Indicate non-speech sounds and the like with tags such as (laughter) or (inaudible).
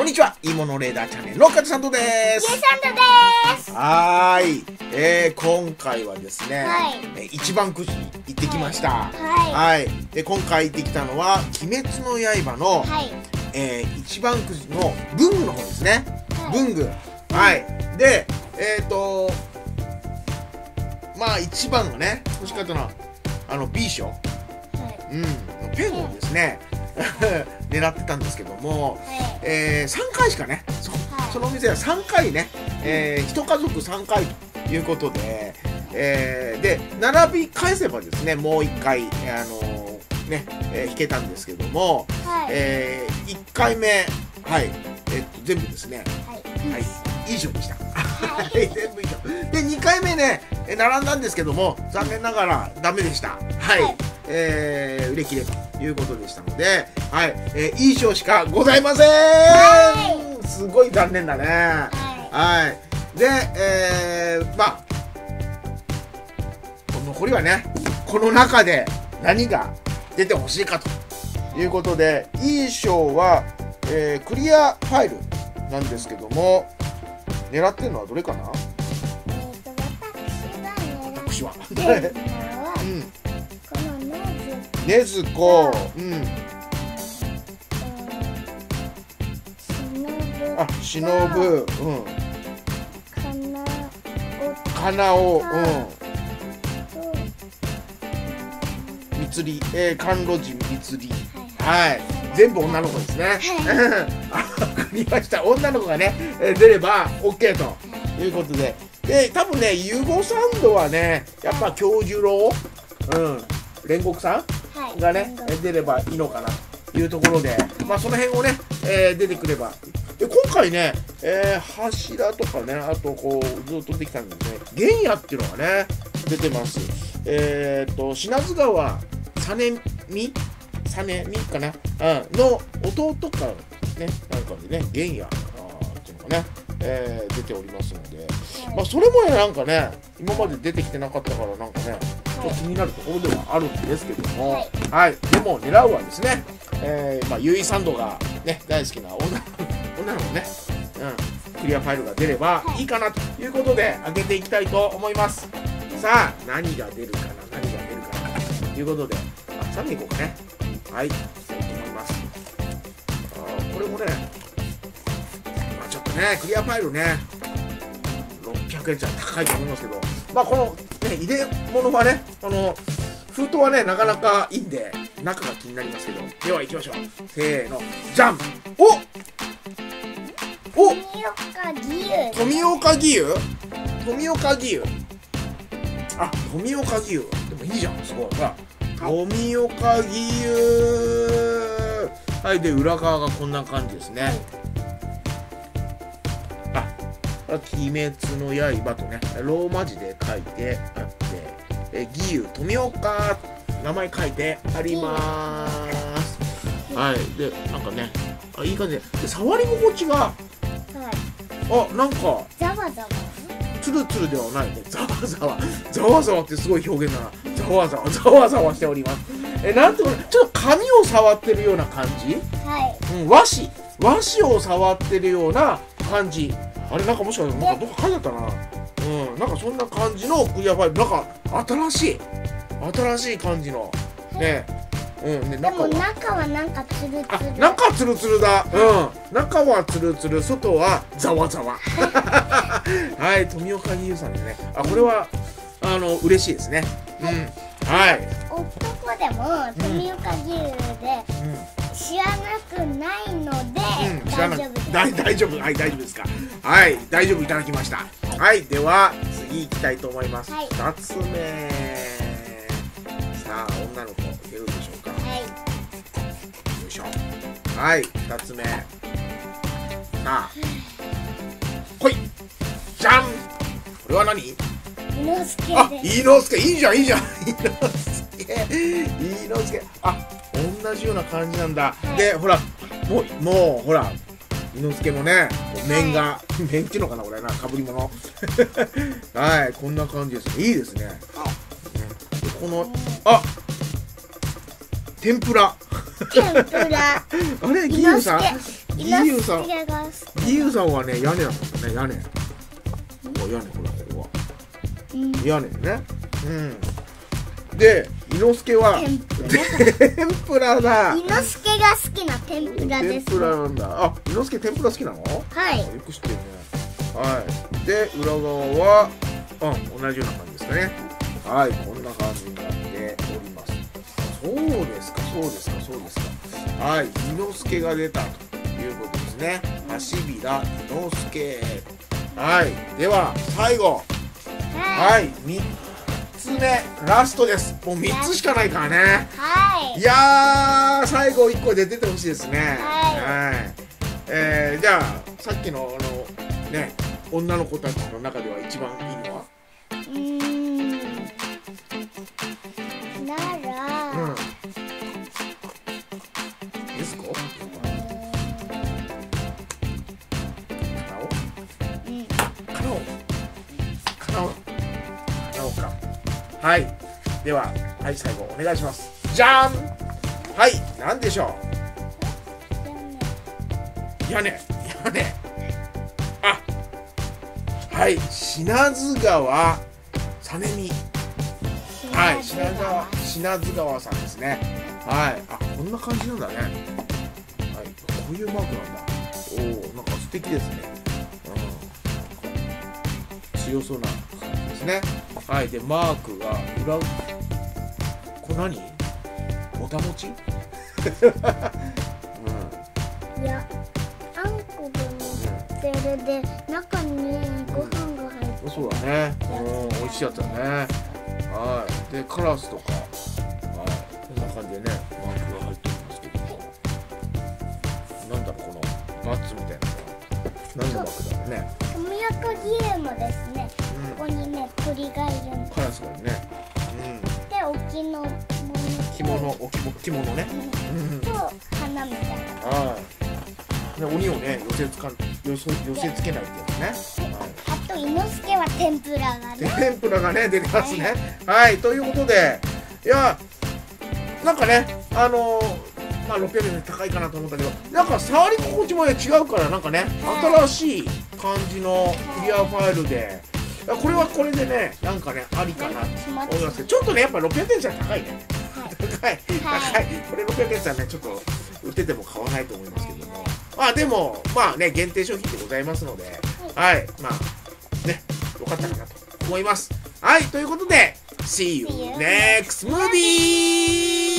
こんにちは、いいものレーダーチャンネルのカズサンドです。ゆうさんとです。はーい、えー、今回はですね、はいえー一番くじに行ってきました。ははい、で今回行ってきたのは「鬼滅の刃の」はい。えー一番くじの文具の方ですね。はい文具。はい。で、えっ、とまあ一番がね、欲しかったのはあの B 賞、はい。うん、ペンをですね (laughs) 狙ってたんですけども。はい。えー、3回しかねそ,、のお店は3回ね、えー、一家族3回ということで、えー、で並び返せばですねもう1回、あのーね、えー弾けたんですけども、はい。えー、1回目はい、えっと全部ですねはい。はい以上でした。はい全部以上で2回目ねえー並んだんですけども残念ながらダメでしたはい、はいえー売れ切れということでしたのではい、えー、いい賞しかございません、はすごい残念だね。ははい。でえー、まあ残りはねこの中で何が出てほしいかということでいい賞は、えークリアファイルなんですけども狙ってるのはどれかな？い。えっと、私は (laughs) うんねねずこうん。ず、あしのぶうん。かなお。かなお。うん。と、みつりえー、甘露寺みつりはい。はい。全部女の子ですね。はあ (laughs) わかりました。女の子がねえー出れば OK ということで。で多分ねユゴサンドはねやっぱ教授郎？うん。煉獄さん？はい。がねえ出ればいいのかなというところでまあその辺をね、えー出てくれば。で今回ね、えー柱とかねあとこうずっとできたんですね原野っていうのがね出てます。えっ、と品津川実美実美かな、うん、の弟かねなんかでね原野っていうのがね、えー出ておりますので。まあそれもねなんかね今まで出てきてなかったからなんかねと気になるところではあるんですけども、はい。はい、でも狙うはですね、えーまあ、ユイサンドが、ね、大好きな女の (laughs) 女の子ね、うん、クリアファイルが出ればい。いかなということで開けていきたいと思います。さあ何が出るかな何が出るかなということであさらにいこうかね。はい。いきたいと思います。あーこれもね、まあ、ちょっとねクリアファイルね600円じゃ高いと思いますけど。まあこのね入れ物はねあの封筒はねなかなかいいんで中が気になりますけど。では行きましょう。せーの。じゃんお！お！富岡義勇。富岡義勇？あ富岡義勇。でもいいじゃん。すごい。ほら。富岡義勇。はいで裏側がこんな感じですね。あ鬼滅の刃とねローマ字で書いてあってえ義勇富岡名前書いてありますはいでなんかねあいい感じでで触り心地がはい。あなんかざわざわ？ツルツルではないね。ざわざわ。ざわざわってすごい表現だな。ざわざわ、ざわざわしております。え、なんていうの？ちょっと紙を触ってるような感じ？はい。うん、和紙。和紙を触ってるような感じ。あれ、なんかもしかしたら、なんかどっか書いてあったな。うん、なんかそんな感じのクリアファイル。なんか、新しい。新しい感じの。ね。うん、ね、で中は。も中はなんかつるあつる。中ツルツルだうん中はツルツル外はざわざわはい富岡義勇さんですねあこれはあの嬉しいですねうんはい、男でも富岡義勇で知らなくないので知らな大丈夫です。大 (laughs) 大丈夫。はい大丈夫ですか。はい大丈夫いただきました。はい。では次行きたいと思います、はい。二つ目。さあ女の子出るでしょうか。はい。よいしょ。はい二つ目。さあ。ほい。じゃん。これは何？伊之助あ、で伊之助。いいじゃんいいじゃん。(laughs) 伊之助伊之助あ、同じような感じなんだ、はい。で、ほらもう、もうほら伊之助のね面が、面っていうのかなこれな。かぶり物。(laughs) はいこんな感じですいいですね。ねでこのあ天ぷら。天ぷら。(laughs) あれ義勇さん？助。ギユさん。猪之助が好き。ギユさんはね屋根だもんね。屋根。お屋根ほらここは。うん。屋根ね。うんで伊之助は天ぷら。だ。猪之助が好きな天ぷらです天ぷらなんだ。あ伊之助天ぷら好きなの？はい。よく知ってるね。はい。で裏側はうん同じような感じですかね。はいこんな感じになっております。そうですかそうですかそうですか。はい伊之助が出たということですね。橋平伊之助。はい。では最後。はい。はい3つ目ラストです。もう3つしかないからね。はい。いやー最後1個で出てほしいですね。はい。えーじゃあさっきのあのね女の子たちの中では一番いいのは？うーん。なら、うん。ですか？うんカナオカナオ。カナオ。かはい。でははい最後お願いします。じゃんはい何でしょう。屋根。屋根。あ。はい品津川。実美はい品津川。品津川さんですね。はい。あこんな感じなんだね。はいこういうマークなんだ。おおなんか素敵ですね。うん。強そうな。ですねはいでマークが裏これ何？ぼたもち？(laughs) うんいやあんこで乗ってるで中にご飯が入ってそうだね。うん、美味しいやつだね。はい。で、カラスとか。はい。こんな感じでね、マークが入ってるんですけども。なんだろう、このバツみたいな。何のマークだろうね。富岡義勇もですねうん。ここにね鳥がいるんでカラスがいるね。で沖のものうん。着物、お着物、着物ね。うん。と花みたいなはい。で、鬼をね、寄せつかん、寄せ、寄せつけないってやつね。はい。あと猪之助は天ぷらがでね天ぷらがね出てますねはいということでいやなんかねあのーまあ600円で高いかなと思ったけどなんか触り心地もね違うからなんかね新しい感じのクリアファイルでこれはこれでねなんかねありかなと思いますけどちょっとねやっぱ600円じゃ高いね。高い。高い。これ600円じゃねちょっと売ってても買わないと思いますけども。まあでもまあね限定商品でございますので。はい。まあねよかったかなと思います。はい。ということで See you next movie!